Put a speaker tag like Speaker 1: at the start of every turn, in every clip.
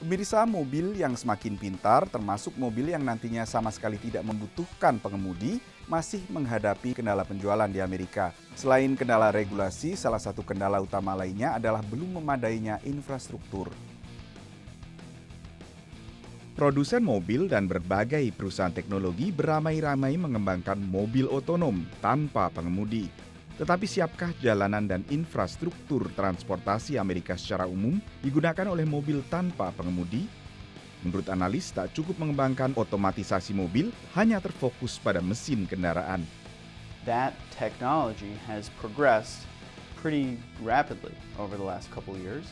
Speaker 1: Pemirsa mobil yang semakin pintar, termasuk mobil yang nantinya sama sekali tidak membutuhkan pengemudi, masih menghadapi kendala penjualan di Amerika. Selain kendala regulasi, salah satu kendala utama lainnya adalah belum memadainya infrastruktur. Produsen mobil dan berbagai perusahaan teknologi beramai-ramai mengembangkan mobil otonom tanpa pengemudi. Tetapi siapkah jalanan dan infrastruktur transportasi Amerika secara umum digunakan oleh mobil tanpa pengemudi? Menurut analis, tak cukup mengembangkan otomatisasi mobil, hanya terfokus pada mesin kendaraan.
Speaker 2: That technology has progressed pretty rapidly over the last couple of years.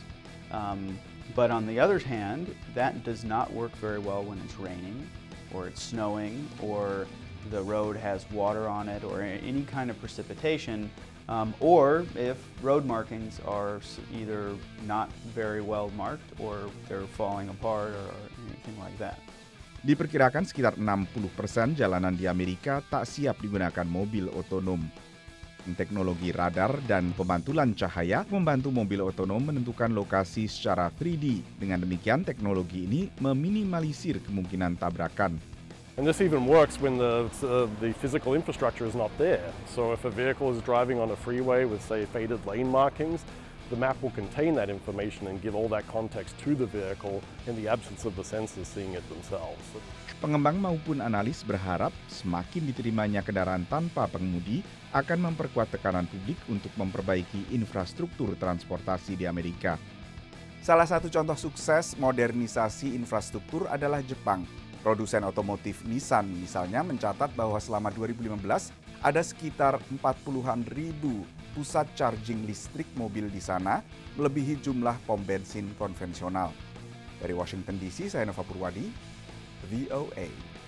Speaker 2: Um, but on the other hand, that does not work very well when it's raining or it's snowing or the road has water on it or any kind of precipitation, um, or if road markings are either not very well marked or they're falling apart or anything like that.
Speaker 1: Diperkirakan sekitar 60% jalanan di Amerika tak siap digunakan mobil otonom. Teknologi radar dan pemantulan cahaya membantu mobil otonom menentukan lokasi secara 3D. Dengan demikian, teknologi ini meminimalisir kemungkinan tabrakan.
Speaker 3: And this even works when the, uh, the physical infrastructure is not there. So if a vehicle is driving on a freeway with, say, faded lane markings, the map will contain that information and give all that context to the vehicle in the absence of the sensors seeing it themselves.
Speaker 1: Pengembang maupun analis berharap semakin diterimanya kendaraan tanpa pengemudi akan memperkuat tekanan publik untuk memperbaiki infrastruktur transportasi di Amerika. Salah satu contoh sukses modernisasi infrastruktur adalah Jepang Produsen otomotif Nissan misalnya mencatat bahwa selama 2015 ada sekitar 40-an ribu pusat charging listrik mobil di sana, melebihi jumlah pom bensin konvensional. Dari Washington DC, saya Nova Purwadi, VOA.